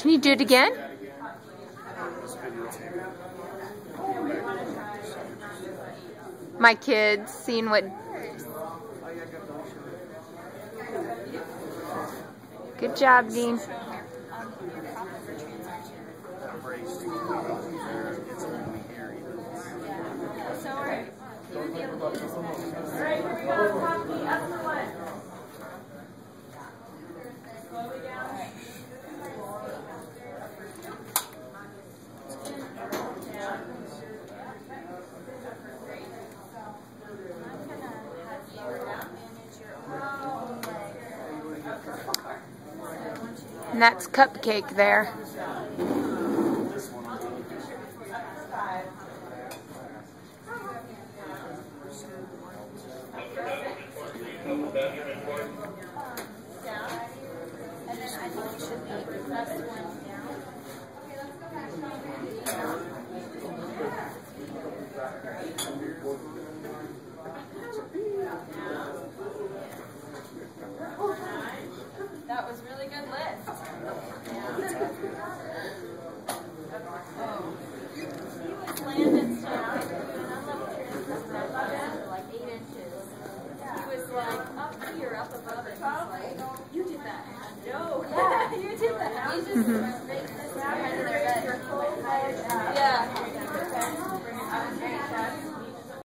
Can you do it again? My kids seeing what. Good job, Dean. And that's Cupcake there. You did that. No, you did that. Mm-hmm. He just raised his hand